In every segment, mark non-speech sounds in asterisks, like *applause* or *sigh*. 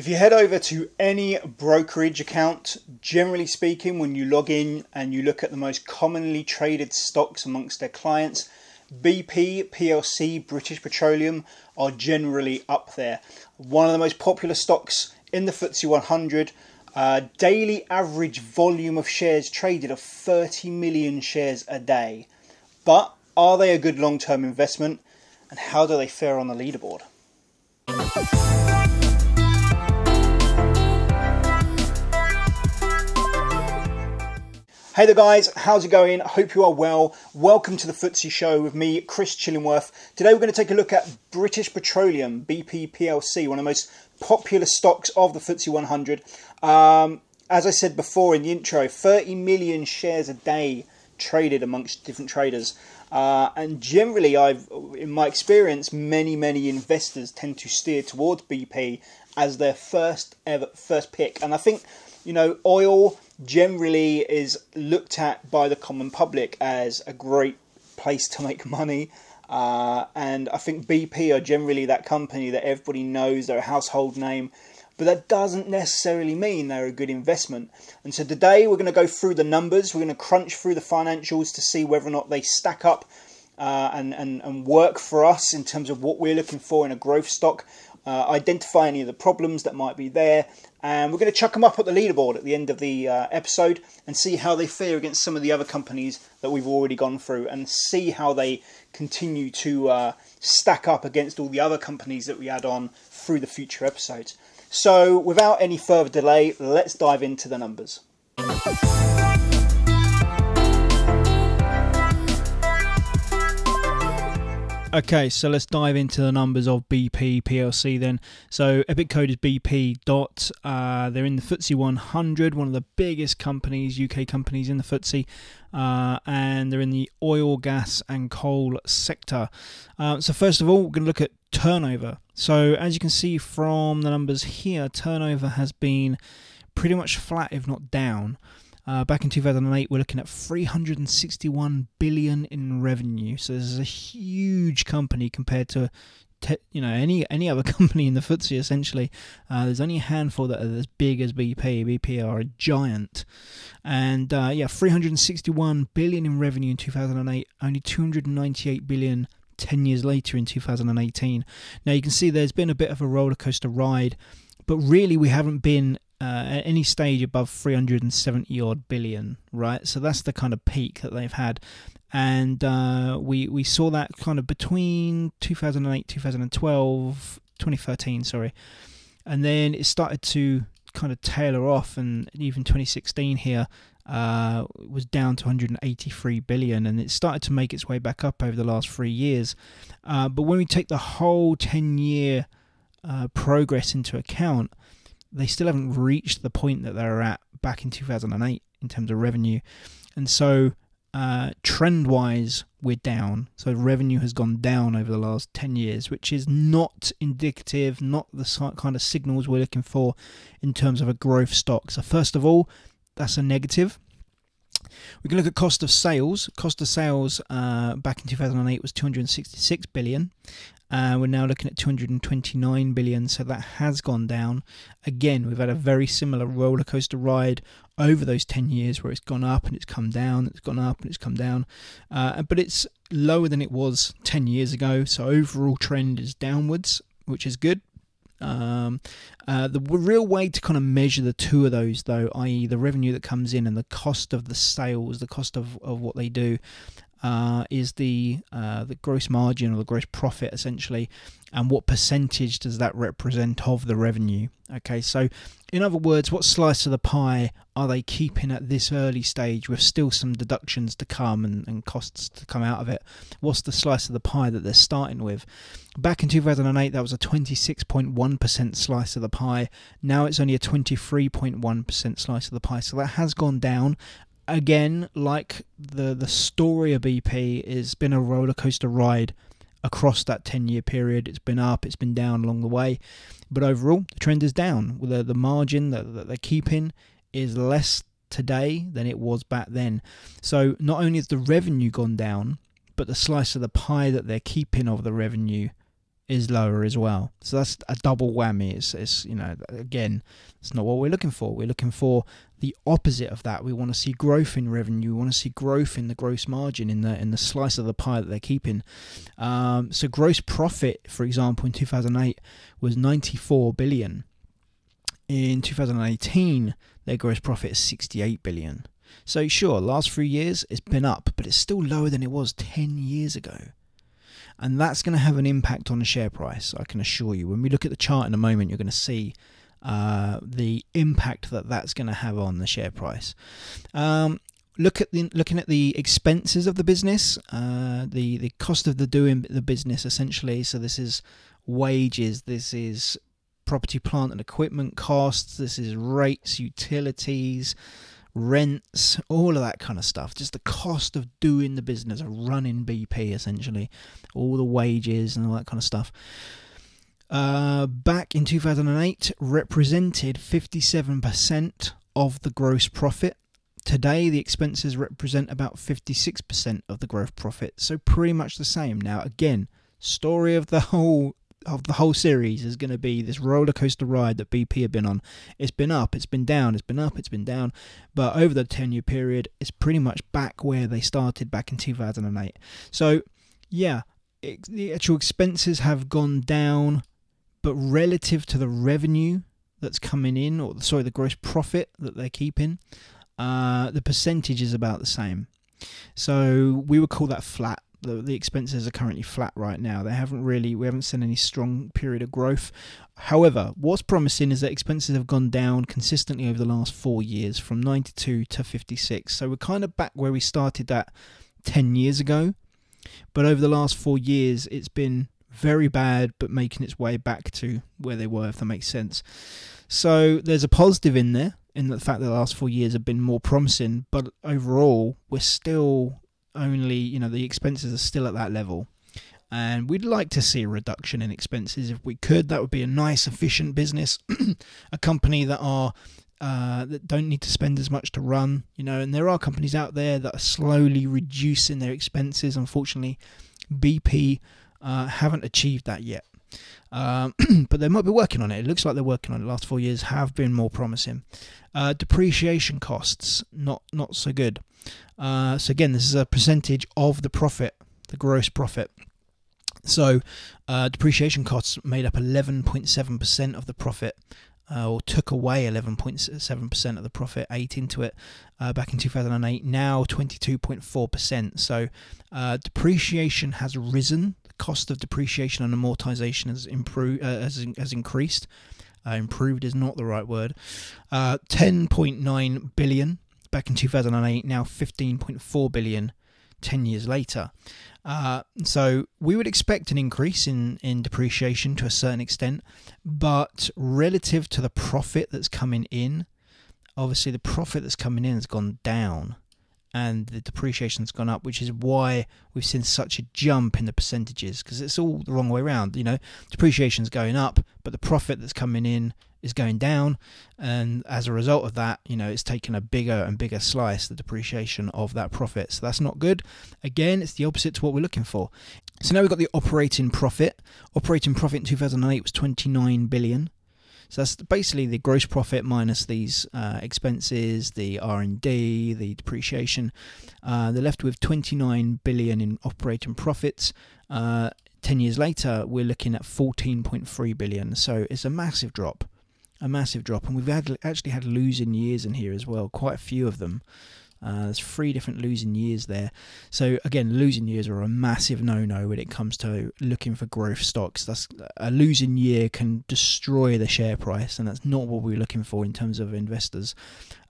If you head over to any brokerage account, generally speaking, when you log in and you look at the most commonly traded stocks amongst their clients, BP, PLC, British Petroleum are generally up there. One of the most popular stocks in the FTSE 100. Uh, daily average volume of shares traded of 30 million shares a day. But are they a good long term investment? And how do they fare on the leaderboard? Hey there, guys, how's it going? I hope you are well. Welcome to the FTSE Show with me, Chris Chillingworth. Today, we're going to take a look at British Petroleum, BP PLC, one of the most popular stocks of the FTSE 100. Um, as I said before in the intro, 30 million shares a day traded amongst different traders. Uh, and generally, I've, in my experience, many many investors tend to steer towards BP as their first ever first pick. And I think, you know, oil generally is looked at by the common public as a great place to make money. Uh, and I think BP are generally that company that everybody knows, they're a household name, but that doesn't necessarily mean they're a good investment. And so today we're going to go through the numbers, we're going to crunch through the financials to see whether or not they stack up uh, and, and, and work for us in terms of what we're looking for in a growth stock uh, identify any of the problems that might be there, and we're going to chuck them up at the leaderboard at the end of the uh, episode and see how they fare against some of the other companies that we've already gone through, and see how they continue to uh, stack up against all the other companies that we add on through the future episodes. So, without any further delay, let's dive into the numbers. Okay, so let's dive into the numbers of BP PLC then. So Epic code is BP dot. Uh, they're in the FTSE 100, one of the biggest companies, UK companies in the FTSE, uh, and they're in the oil, gas, and coal sector. Uh, so first of all, we're going to look at turnover. So as you can see from the numbers here, turnover has been pretty much flat, if not down. Uh, back in 2008, we're looking at 361 billion in revenue. So this is a huge company compared to, te- you know, any any other *laughs* company in the FTSE. Essentially, uh, there's only a handful that are as big as BP. BP are a giant, and uh, yeah, 361 billion in revenue in 2008. Only 298 billion 10 years later in 2018. Now you can see there's been a bit of a roller coaster ride, but really we haven't been uh, at any stage above 370 odd billion, right? So that's the kind of peak that they've had, and uh, we we saw that kind of between 2008, 2012, 2013, sorry, and then it started to kind of tailor off, and even 2016 here uh, was down to 183 billion, and it started to make its way back up over the last three years. Uh, but when we take the whole 10 year uh, progress into account, they still haven't reached the point that they were at back in 2008 in terms of revenue. And so, uh, trend wise, we're down. So, revenue has gone down over the last 10 years, which is not indicative, not the kind of signals we're looking for in terms of a growth stock. So, first of all, that's a negative. We can look at cost of sales. Cost of sales uh, back in 2008 was 266 billion. Uh, we're now looking at 229 billion, so that has gone down. Again, we've had a very similar roller coaster ride over those 10 years where it's gone up and it's come down, it's gone up and it's come down. Uh, but it's lower than it was 10 years ago, so overall trend is downwards, which is good. Um, uh, the real way to kind of measure the two of those, though, i.e., the revenue that comes in and the cost of the sales, the cost of, of what they do, uh, is the uh, the gross margin or the gross profit essentially, and what percentage does that represent of the revenue? Okay, so in other words, what slice of the pie are they keeping at this early stage with still some deductions to come and, and costs to come out of it? What's the slice of the pie that they're starting with? Back in 2008, that was a 26.1% slice of the pie. Now it's only a 23.1% slice of the pie. So that has gone down again, like the the story of BP, it's been a roller coaster ride across that 10 year period. It's been up, it's been down along the way, but overall, the trend is down. The, the margin that, that they're keeping is less today than it was back then. So, not only has the revenue gone down, but the slice of the pie that they're keeping of the revenue is lower as well. So that's a double whammy. It's, it's you know again, it's not what we're looking for. We're looking for the opposite of that. We want to see growth in revenue. We want to see growth in the gross margin in the in the slice of the pie that they're keeping. Um, so gross profit, for example, in 2008 was 94 billion. In 2018, their gross profit is 68 billion. So sure, last three years it's been up, but it's still lower than it was 10 years ago and that's going to have an impact on the share price. I can assure you. When we look at the chart in a moment, you're going to see uh, the impact that that's going to have on the share price. Um, look at the looking at the expenses of the business, uh, the the cost of the doing the business essentially. So this is wages. This is property, plant, and equipment costs. This is rates, utilities rents, all of that kind of stuff. Just the cost of doing the business, of running BP essentially, all the wages and all that kind of stuff. Uh, back in 2008, represented 57% of the gross profit. Today, the expenses represent about 56% of the gross profit, so pretty much the same. Now, again, story of the *laughs* whole of the whole series is going to be this roller coaster ride that BP have been on. It's been up, it's been down, it's been up, it's been down, but over the 10 year period, it's pretty much back where they started back in 2008. So, yeah, it, the actual expenses have gone down, but relative to the revenue that's coming in, or sorry, the gross profit that they're keeping, uh, the percentage is about the same. So we would call that flat the, the expenses are currently flat right now. They haven't really, we haven't seen any strong period of growth. However, what's promising is that expenses have gone down consistently over the last four years from 92 to 56. So we're kind of back where we started that 10 years ago. But over the last four years, it's been very bad, but making its way back to where they were, if that makes sense. So there's a positive in there in the fact that the last four years have been more promising, but overall, we're still only you know the expenses are still at that level. And we'd like to see a reduction in expenses if we could. That would be a nice efficient business *clears throat* a company that are uh, that don't need to spend as much to run you know. And there are companies out there that are slowly reducing their expenses. Unfortunately bp uh, haven't achieved that yet um, *clears throat* but they might be working on it. It looks like they're working on it. The last four years have been more promising. Uh, depreciation costs not not so good. Uh, so again, this is a percentage of the profit, the gross profit. So uh, depreciation costs made up 11.7% of the profit. Uh, or took away 11.7% of the profit, ate into it uh, back in 2008, now 22.4%. So uh, depreciation has risen. Cost of depreciation and amortization has improved, uh, has, has increased. Uh, improved is not the right word. Uh, 10.9 billion back in 2008, now 15.4 billion 10 years later. Uh, so we would expect an increase in, in depreciation to a certain extent, but relative to the profit that's coming in, obviously the profit that's coming in has gone down and the depreciation's gone up, which is why we've seen such a jump in the percentages because it's all the wrong way around. You know, depreciation's going up, but the profit that's coming in is going down, and as a result of that, you know, it's taken a bigger and bigger slice the depreciation of that profit. So that's not good. Again, it's the opposite to what we're looking for. So now we've got the operating profit. Operating profit in 2008 was 29 billion. So that's basically the gross profit minus these uh, expenses, the R&D, the depreciation. Uh, they're left with 29 billion in operating profits. Uh, 10 years later, we're looking at 14.3 billion. So it's a massive drop, a massive drop. And we've had, actually had losing years in here as well, quite a few of them. Uh, there's three different losing years there. So again, losing years are a massive no-no when it comes to looking for growth stocks. That's a losing year can destroy the share price, and that's not what we're looking for in terms of investors.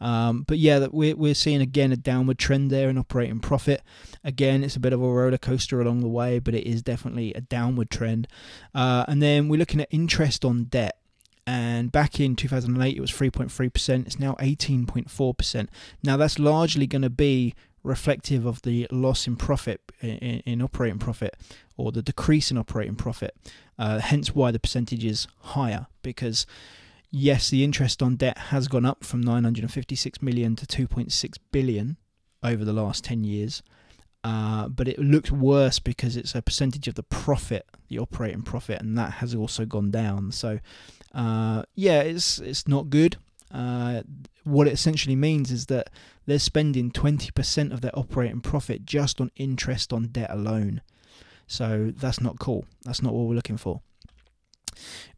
Um, but yeah, we're we're seeing again a downward trend there in operating profit. Again, it's a bit of a roller coaster along the way, but it is definitely a downward trend. Uh, and then we're looking at interest on debt and back in 2008 it was 3.3%, it's now 18.4%. Now that's largely going to be reflective of the loss in profit, in, in operating profit, or the decrease in operating profit, uh, hence why the percentage is higher because yes, the interest on debt has gone up from 956 million to 2.6 billion over the last 10 years. Uh, but it looked worse because it's a percentage of the profit, the operating profit, and that has also gone down. So, uh, yeah, it's it's not good. Uh, what it essentially means is that they're spending 20% of their operating profit just on interest on debt alone. So that's not cool. That's not what we're looking for.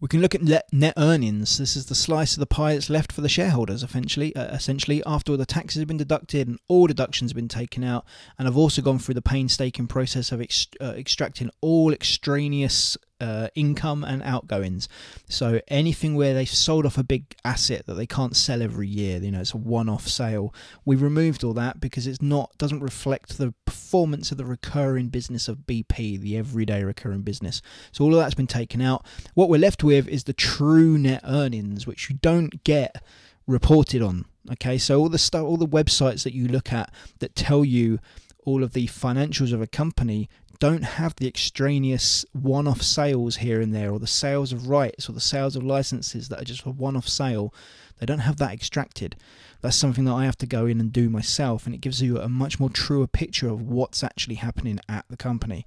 We can look at net earnings. This is the slice of the pie that's left for the shareholders, essentially. Uh, essentially, after all the taxes have been deducted and all deductions have been taken out, and I've also gone through the painstaking process of ex- uh, extracting all extraneous uh, income and outgoings. So anything where they've sold off a big asset that they can't sell every year, you know, it's a one-off sale. We removed all that because it's not doesn't reflect the performance of the recurring business of BP, the everyday recurring business. So all of that's been taken out. What we're left with is the true net earnings, which you don't get reported on. Okay, so all the stuff, all the websites that you look at that tell you all of the financials of a company don't have the extraneous one off sales here and there, or the sales of rights, or the sales of licenses that are just a one off sale. They don't have that extracted. That's something that I have to go in and do myself, and it gives you a much more truer picture of what's actually happening at the company.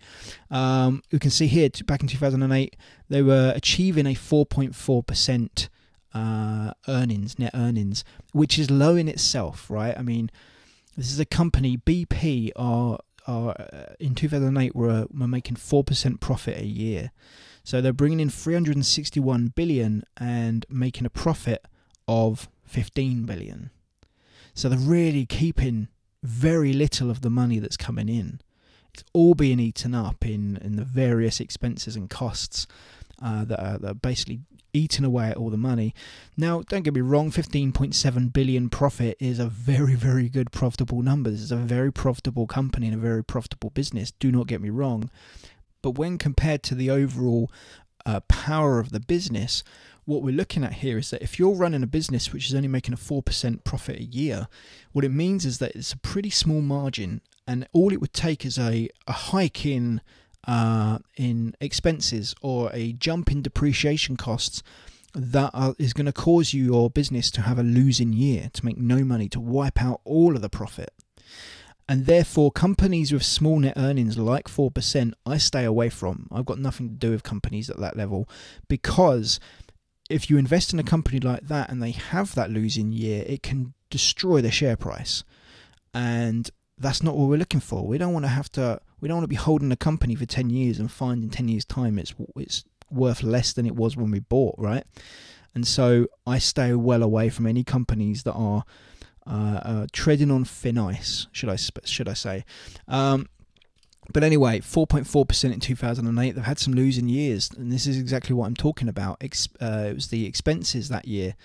Um, you can see here, back in 2008, they were achieving a 4.4% uh, earnings, net earnings, which is low in itself, right? I mean, this is a company, BP are are uh, in 2008 were, were making 4% profit a year. So they're bringing in 361 billion and making a profit of 15 billion. So they're really keeping very little of the money that's coming in. It's all being eaten up in, in the various expenses and costs uh, that, are, that are basically eating away at all the money. Now, don't get me wrong, 15.7 billion profit is a very, very good profitable number. This is a very profitable company and a very profitable business. Do not get me wrong. But when compared to the overall uh, power of the business, what we're looking at here is that if you're running a business which is only making a 4% profit a year, what it means is that it's a pretty small margin, and all it would take is a, a hike in uh, in expenses or a jump in depreciation costs that are, is going to cause you your business to have a losing year, to make no money, to wipe out all of the profit. And therefore, companies with small net earnings like 4%, I stay away from. I've got nothing to do with companies at that level because if you invest in a company like that and they have that losing year, it can destroy the share price. And that's not what we're looking for. We don't want to have to. We don't want to be holding a company for ten years and find in ten years' time it's it's worth less than it was when we bought, right? And so I stay well away from any companies that are uh, uh, treading on thin ice, should I should I say? Um, but anyway, 4.4% in 2008. They've had some losing years, and this is exactly what I'm talking about. uh, it was the expenses that year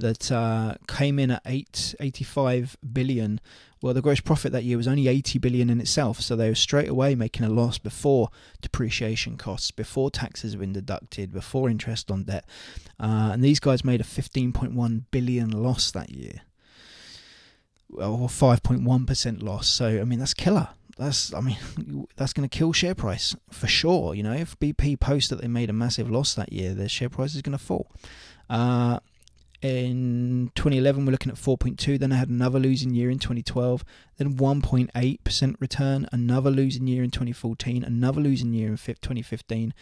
that uh, came in at 8, 85 billion. Well, the gross profit that year was only 80 billion in itself, so they were straight away making a loss before depreciation costs, before taxes have been deducted, before interest on debt. Uh, and these guys made a 15.1 billion loss that year, or 5.1% loss. So, I mean, that's killer. That's, I mean, *laughs* that's going to kill share price for sure. You know, if BP post that they made a massive loss that year, their share price is going to fall. Uh, in 2011 we're looking at 4.2 then i had another losing year in 2012 then 1.8% return another losing year in 2014 another losing year in 2015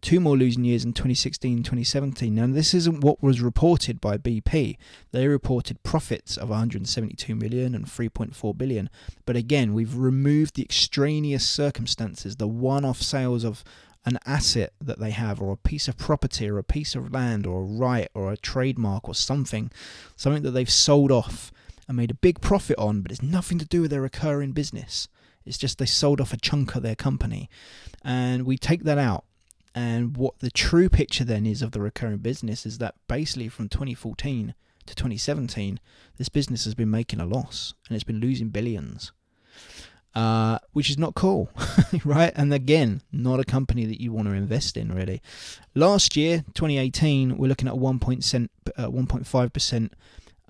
two more losing years in 2016 2017 now this isn't what was reported by bp they reported profits of 172 million and 3.4 billion. But again we've removed the extraneous circumstances the one-off sales of an asset that they have, or a piece of property, or a piece of land, or a right, or a trademark, or something, something that they've sold off and made a big profit on, but it's nothing to do with their recurring business. It's just they sold off a chunk of their company. And we take that out. And what the true picture then is of the recurring business is that basically from 2014 to 2017, this business has been making a loss and it's been losing billions uh, which is not cool, *laughs* right? And again, not a company that you want to invest in, really. Last year, 2018, we're looking at a 1.5%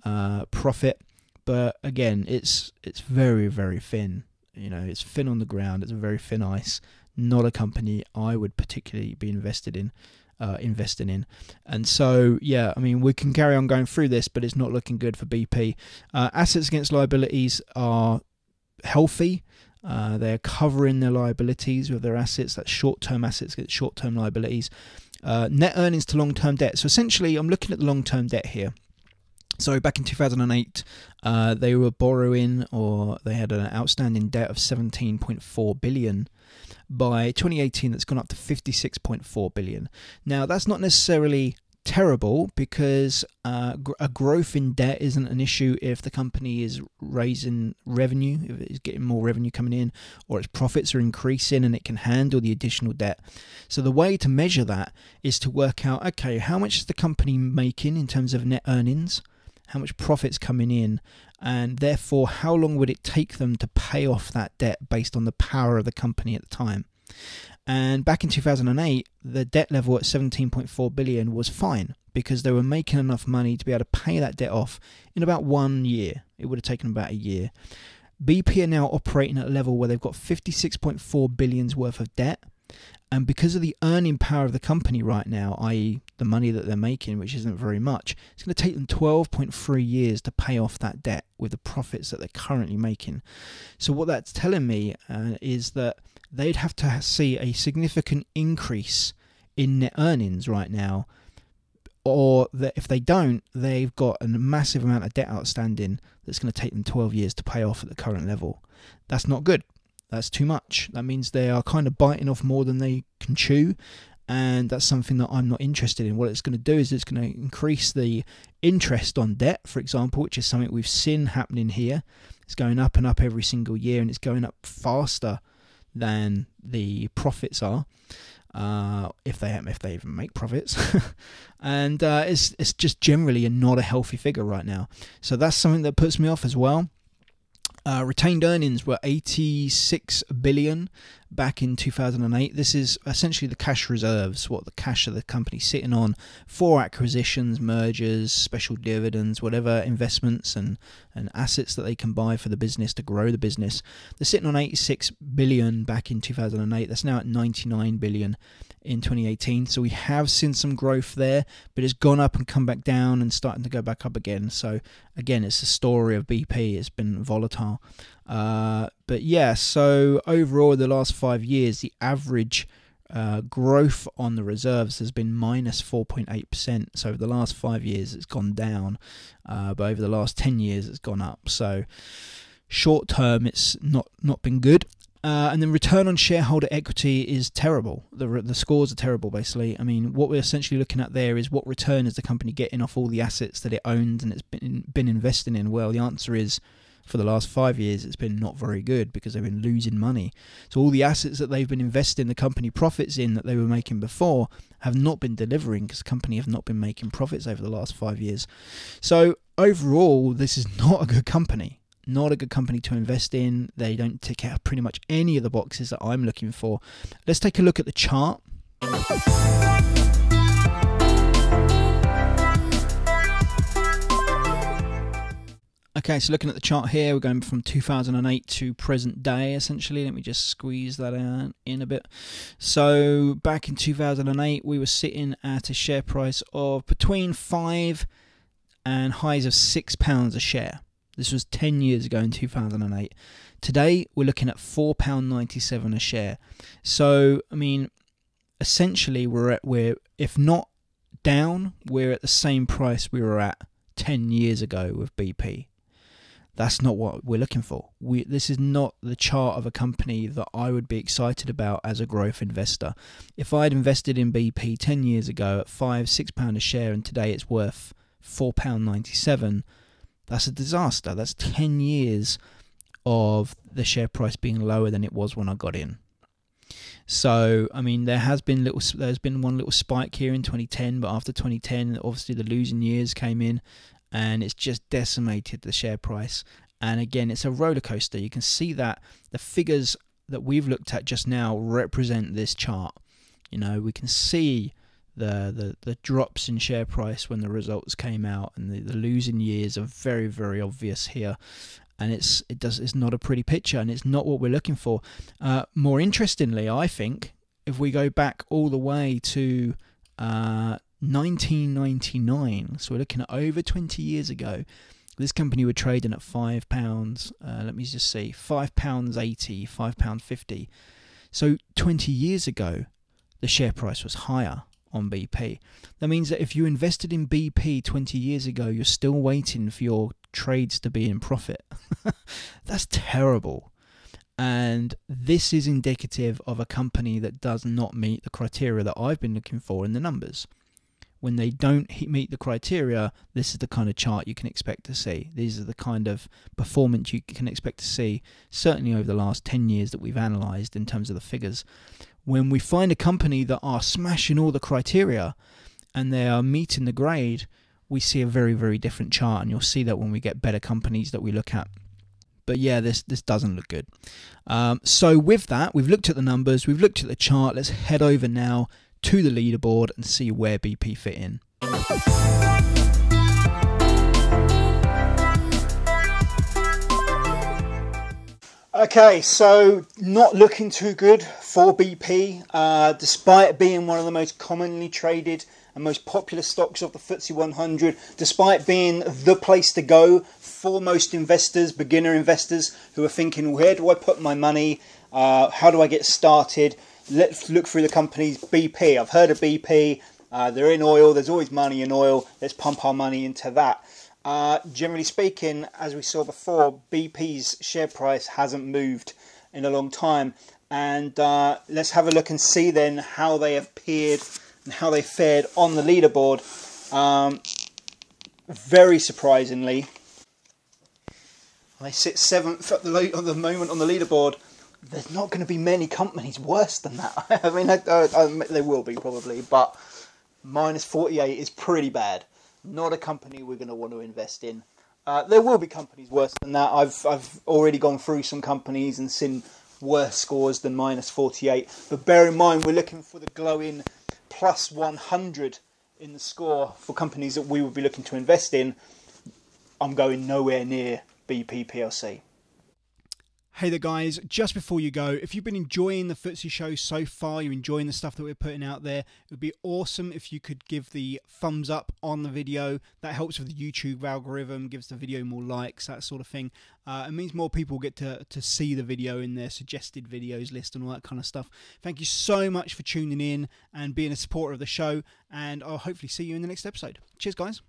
uh, uh, profit, but again, it's it's very very thin. You know, it's thin on the ground. It's a very thin ice. Not a company I would particularly be invested in. Uh, investing in. And so, yeah, I mean, we can carry on going through this, but it's not looking good for BP. Uh, assets against liabilities are healthy. Uh, they're covering their liabilities with their assets. That's short-term assets short-term liabilities. Uh, net earnings to long-term debt. So essentially, I'm looking at the long-term debt here. So back in 2008, uh, they were borrowing or they had an outstanding debt of 17.4 billion. By 2018, that's gone up to 56.4 billion. Now that's not necessarily terrible because uh, a growth in debt isn't an issue if the company is raising revenue, if it's getting more revenue coming in, or its profits are increasing and it can handle the additional debt. So the way to measure that is to work out okay, how much is the company making in terms of net earnings? how much profits coming in, and therefore how long would it take them to pay off that debt based on the power of the company at the time. And back in 2008, the debt level at 17.4 billion was fine because they were making enough money to be able to pay that debt off in about one year. It would have taken about a year. BP are now operating at a level where they've got 56.4 billions worth of debt and because of the earning power of the company right now, i.e., the money that they're making, which isn't very much, it's going to take them 12.3 years to pay off that debt with the profits that they're currently making. So, what that's telling me uh, is that they'd have to see a significant increase in net earnings right now, or that if they don't, they've got a massive amount of debt outstanding that's going to take them 12 years to pay off at the current level. That's not good that's too much. That means they are kind of biting off more than they can chew, and that's something that I'm not interested in. What it's going to do is it's going to increase the interest on debt, for example, which is something we've seen happening here. It's going up and up every single year, and it's going up faster than the profits are. Uh, if they if they even make profits, *laughs* and uh, it's it's just generally not a healthy figure right now. So that's something that puts me off as well. Uh, retained earnings were 86 billion back in 2008. This is essentially the cash reserves, what the cash of the company sitting on for acquisitions, mergers, special dividends, whatever investments and, and assets that they can buy for the business to grow the business. They're sitting on 86 billion back in 2008. That's now at 99 billion in 2018. So we have seen some growth there, but it's gone up and come back down and starting to go back up again. So again, it's the story of BP. It's been volatile. Uh, but yeah, so overall, the last five years, the average uh, growth on the reserves has been minus 4.8%. So over the last five years, it's gone down, uh, but over the last 10 years, it's gone up. So short term, it's not not been good. Uh, and then return on shareholder equity is terrible. The, the scores are terrible, basically. I mean, what we're essentially looking at there is what return is the company getting off all the assets that it owns and it's been been investing in. Well, the answer is for the last five years, it's been not very good because they've been losing money. So all the assets that they've been investing the company profits in that they were making before have not been delivering because the company have not been making profits over the last five years. So overall, this is *laughs* not a good company not a good company to invest in. They don't tick out pretty much any of the boxes that I'm looking for. Let's take a look at the chart. Okay, so looking at the chart here, we're going from 2008 to present day essentially. Let me just squeeze that in a bit. So back in 2008, we were sitting at a share price of between five and highs of six pounds a share. This was 10 years ago in 2008. Today, we're looking at £4.97 a share. So, I mean, essentially, we're at, we're, if not down, we're at the same price we were at 10 years ago with BP. That's not what we're looking for. We, this is not the chart of a company that I would be excited about as a growth investor. If I had invested in BP 10 years ago at five, six pound a share, and today it's worth four pound ninety seven, that's a disaster. That's 10 years of the share price being lower than it was when I got in. So, I mean, there has been little, there's been one little spike here in 2010, but after 2010, obviously the losing years came in, and it's just decimated the share price. And again, it's a roller coaster. You can see that the figures that we've looked at just now represent this chart. You know, we can see the, the, the drops in share price when the results came out and the, the losing years are very very obvious here and it's it does it's not a pretty picture and it's not what we're looking for uh, more interestingly I think if we go back all the way to uh, 1999 so we're looking at over 20 years ago This company were trading at five pounds. Uh, let me just see, five pounds eighty, five pound fifty. So 20 years ago, the share price was higher on BP. That means that if you invested in BP 20 years ago, you're still waiting for your trades to be in profit. *laughs* That's terrible. And this is indicative of a company that does not meet the criteria that I've been looking for in the numbers when they don't meet the criteria, this is the kind of chart you can expect to see. These are the kind of performance you can expect to see, certainly over the last 10 years that we've analysed in terms of the figures. When we find a company that are smashing all the criteria and they are meeting the grade, we see a very, very different chart, and you'll see that when we get better companies that we look at. But yeah, this this doesn't look good. Um, so with that, we've looked at the numbers, we've looked at the chart. Let's head over now to the leaderboard and see where BP fit in. Okay, so not looking too good for BP, uh, despite being one of the most commonly traded and most popular stocks of the FTSE 100, despite being the place to go for most investors, beginner investors who are thinking, where do I put my money? Uh, how do I get started? let's look through the companies. BP, I've heard of BP. Uh, they're in oil. There's always money in oil. Let's pump our money into that. Uh, generally speaking, as we saw before, BP's share price hasn't moved in a long time. And uh, let's have a look and see then how they appeared and how they fared on the leaderboard. Um, very surprisingly, they sit seventh at the, at the moment on the leaderboard there's not going to be many companies worse than that. *laughs* I mean, I, I, I, will be probably, but minus 48 is pretty bad. Not a company we're going to want to invest in. Uh, there will be companies worse than that. I've I've already gone through some companies and seen worse scores than minus 48. But bear in mind, we're looking for the glowing plus 100 in the score for companies that we would be looking to invest in. I'm going nowhere near BP PLC. Hey there, guys. Just before you go, if you've been enjoying the FTSE show so far, you're enjoying the stuff that we're putting out there, it would be awesome if you could give the thumbs up on the video. That helps with the YouTube algorithm, gives the video more likes, that sort of thing. Uh, it means more people get to, to see the video in their suggested videos list and all that kind of stuff. Thank you so much for tuning in and being a supporter of the show, and I'll hopefully see you in the next episode. Cheers, guys.